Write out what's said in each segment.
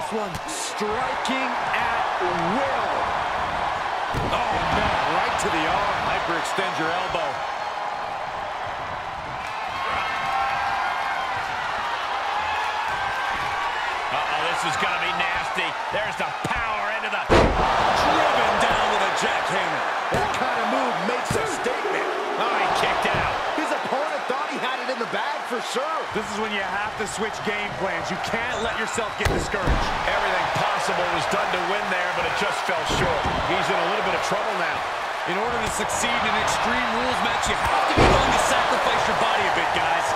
this one. Striking at will. Oh, no, right to the arm. Hyperextend your elbow. Uh-oh, this is going to be nasty. There's the power into the... sure. This is when you have to switch game plans. You can't let yourself get discouraged. Everything possible was done to win there, but it just fell short. He's in a little bit of trouble now. In order to succeed in an extreme rules match, you have to be willing to sacrifice your body a bit, guys.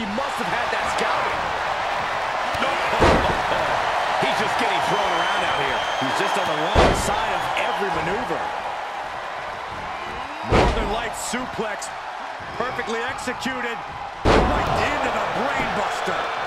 He must have had that scouting. No. He's just getting thrown around out here. He's just on the wrong side of every maneuver. Lights suplex. Perfectly executed. Right into the brainbuster.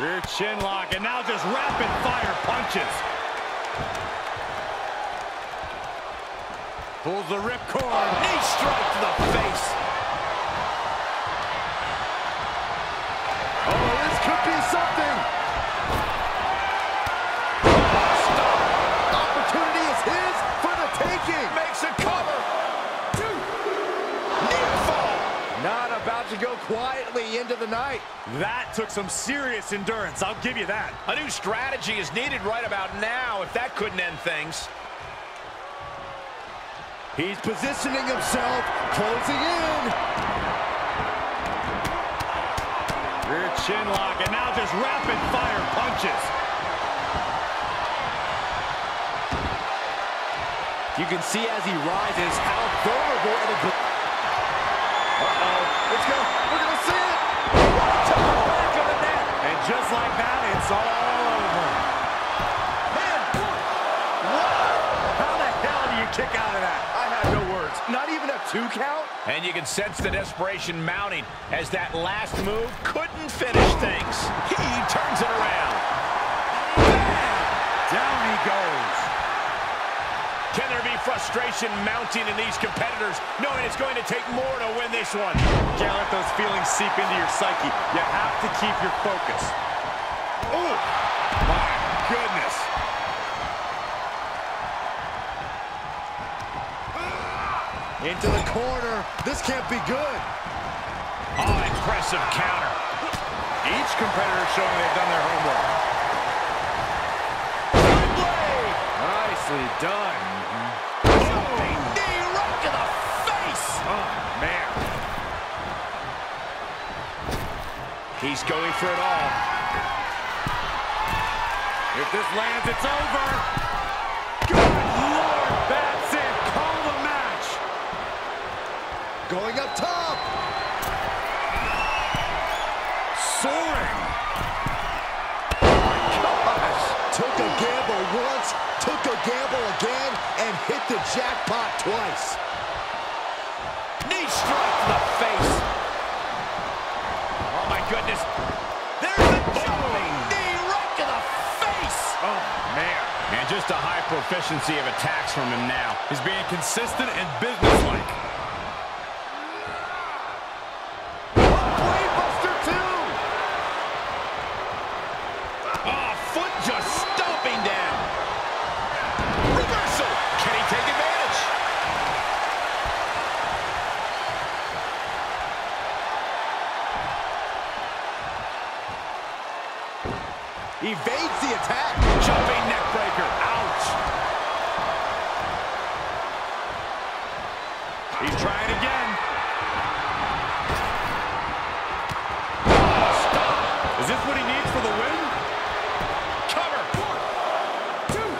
Rear chin lock, and now just rapid fire punches. Pulls the ripcord. Knee strike to the face. Oh, this could be something. Opportunity is his for the taking. Makes a cover. Near fall. Not about to go quietly into the night. That took some serious endurance, I'll give you that. A new strategy is needed right about now if that couldn't end things. He's positioning himself, closing in. Rear chin lock, and now just rapid fire punches. You can see as he rises how vulnerable and aggressive. Uh-oh. Let's go. We're going to see it. Right to the back of the neck. And just like that, it's all over. Man, what? How the hell do you kick out of that? I have no words. Not even a two count? And you can sense the desperation mounting as that last move couldn't finish things. He turns it around. Down he goes. Can there be frustration mounting in these competitors, knowing it's going to take more to win this one? Can't let those feelings seep into your psyche. You have to keep your focus. Oh, my goodness. Into the corner. This can't be good. Oh, impressive counter. Each competitor showing they've done their homework. Nicely done. He's going for it all. If this lands, it's over. Good Lord, that's it. Call the match. Going up top. Soaring. Gosh. Took a gamble once, took a gamble again, and hit the jackpot twice. Just a high proficiency of attacks from him now. He's being consistent and businesslike. He's trying again. Oh, Is this what he needs for the win? Cover. One, two.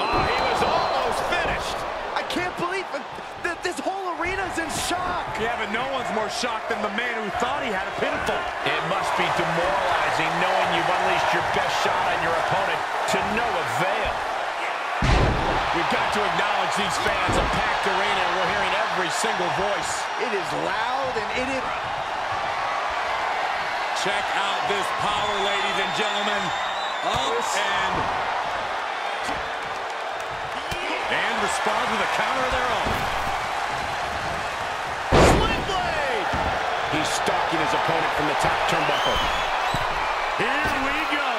Oh, he was almost finished. I can't believe that this whole arena's in shock. Yeah, but no one's more shocked than the man who thought he had a pinfall. It must be demoralizing knowing you've unleashed your best shot on your opponent to no avail. We've got to acknowledge these fans, a packed arena, and we're hearing every single voice. It is loud and it is... Check out this power, ladies and gentlemen. Up and... And respond with a counter of their own. Sling blade! He's stalking his opponent from the top turnbuckle. Here we go.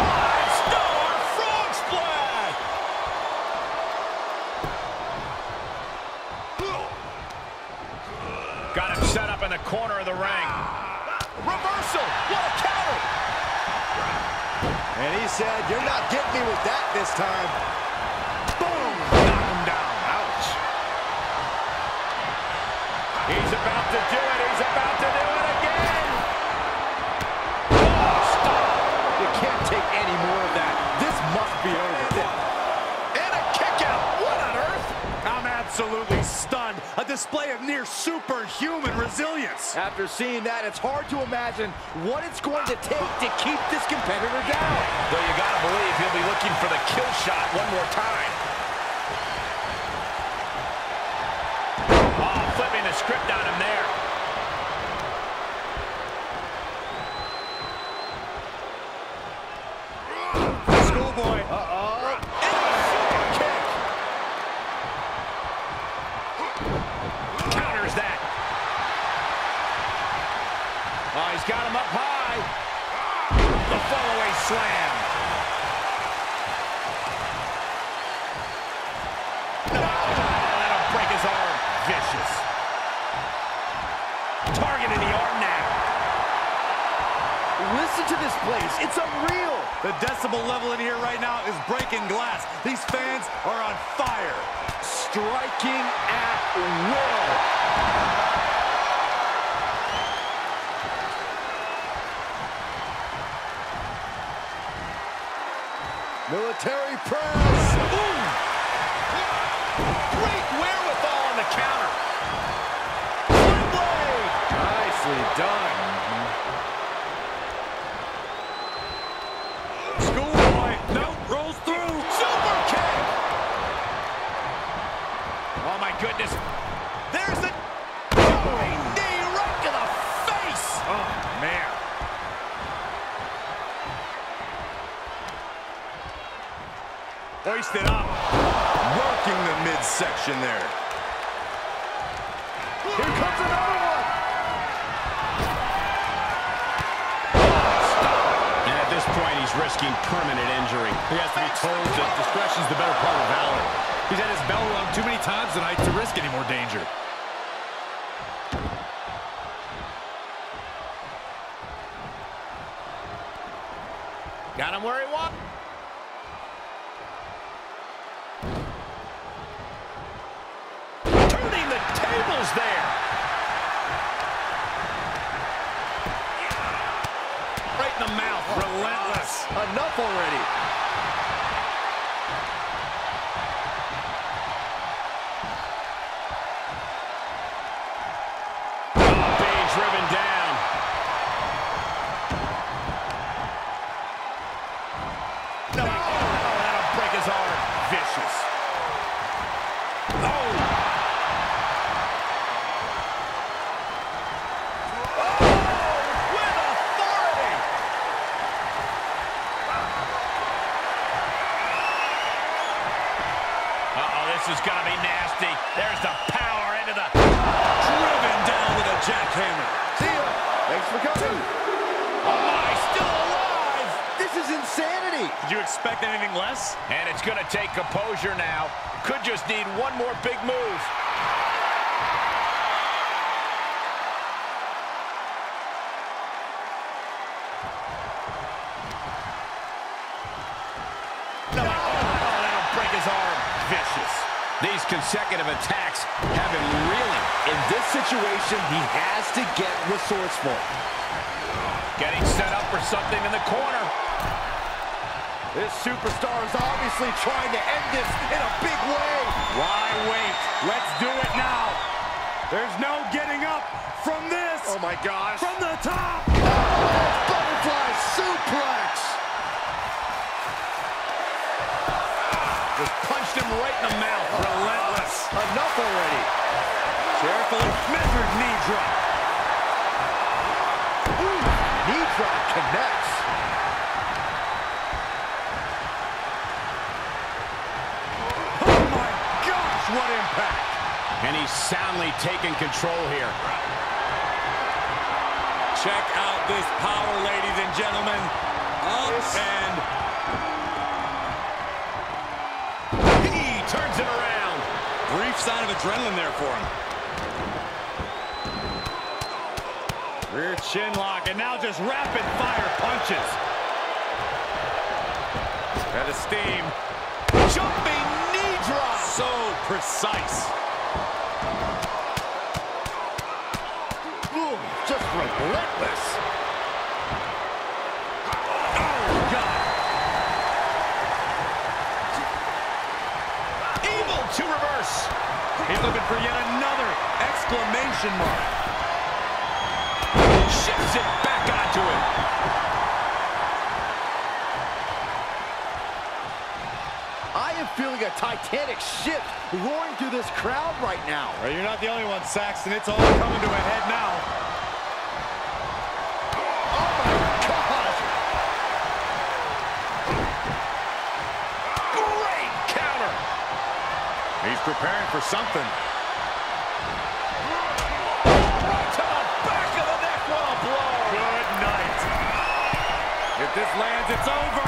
Five-star frog splash! Got him set up in the corner of the ring. Reversal! What a counter! And he said, you're not getting me with that this time. Boom! Knock him down. Ouch. He's about to do it. He's about to do it again. Oh, stop. You can't take any more of that. This must be over. And a kick out. What on earth? I'm absolutely. A display of near superhuman resilience. After seeing that, it's hard to imagine what it's going to take to keep this competitor down. Though you gotta believe he'll be looking for the kill shot one more time. Oh, flipping the script on him there. Schoolboy. Uh-oh. Counters that. Oh, he's got him up high. The fallaway slam. Oh, that'll break his arm. Vicious. Targeting the arm now. Listen to this place. It's unreal. The decibel level in here right now is breaking glass. These fans are on fire. Striking at will. Military press. Hoisted up. Working the midsection there. Here comes another one. And at this point, he's risking permanent injury. He has to be told that discretion's the better part of valor. He's had his bell rung too many times tonight to risk any more danger. Got him where he wants. Turning the tables there. Right in the mouth. Relentless. Enough already. This is gonna be nasty. There's the power into the Driven down with a jackhammer. See ya. Thanks for coming. Oh my, still alive! This is insanity. Did you expect anything less? And it's gonna take composure now. Could just need one more big move. These consecutive attacks have him reeling. In this situation, he has to get resourceful. Getting set up for something in the corner. This superstar is obviously trying to end this in a big way. Why wait? Let's do it now. There's no getting up from this. Oh, my gosh. From the top. Butterfly suplex. Just punched him right in the mouth. Relentless. Enough already. Carefully measured knee drop. Ooh, knee drop connects. Oh my gosh, what impact. And he's soundly taking control here. Check out this power, ladies and gentlemen. Up and brief sign of adrenaline there for him. Rear chin lock, and now just rapid fire punches. Out of steam. Jumping knee drop. So precise. Ooh, just relentless. Oh, God. Evil to reverse. He's looking for yet another exclamation mark. Shifts it back onto him. I am feeling a titanic ship roaring through this crowd right now. Well, you're not the only one, Saxton. It's all coming to a head now. Blow. Good night. If this lands, it's over.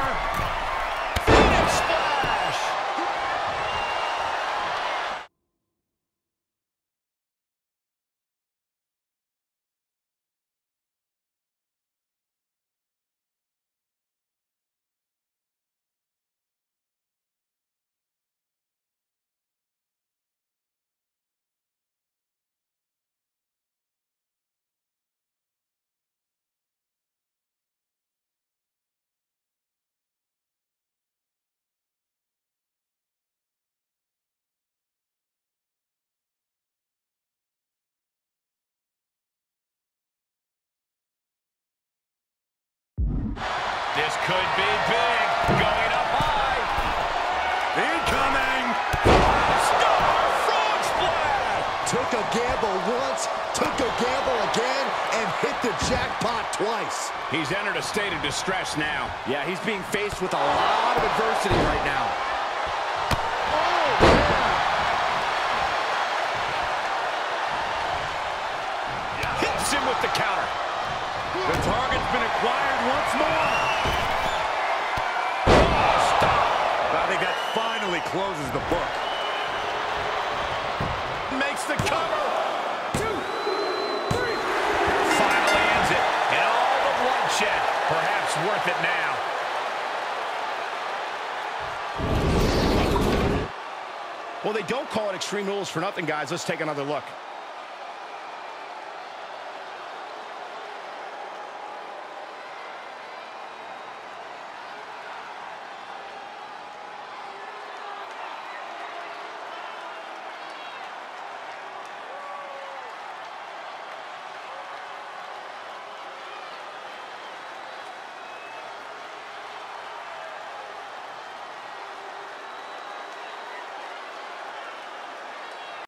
Could be big. Going up high. Incoming. Star frog splash. Took a gamble once, took a gamble again, and hit the jackpot twice. He's entered a state of distress now. Yeah, he's being faced with a lot of adversity right now. Hits him with the counter. The target's been acquired don't call it Extreme Rules for nothing, guys. Let's take another look.